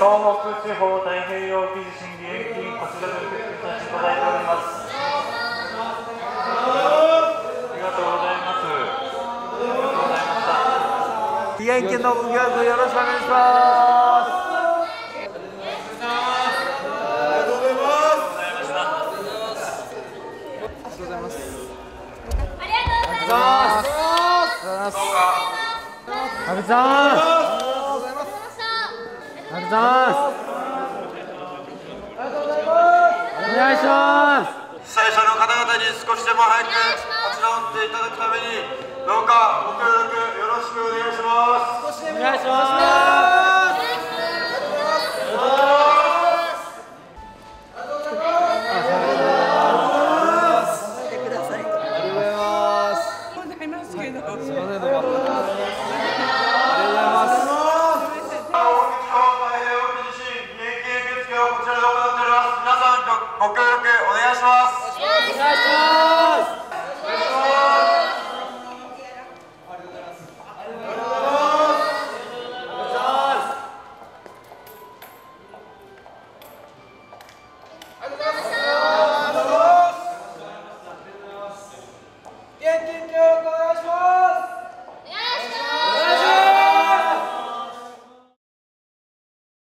東北地方太平洋記事審議延期こちらで受け付けさせていただいております。ありがとうございます。ありがとうございました宮城県のご協力よろしくお願いします。阿部さんありがとうございますお願いします被の方々に少しでも早く立ち直っていただくためにどうかご協力よろしくお願いしますお願いしますありがとうございます。ご協力お願いします。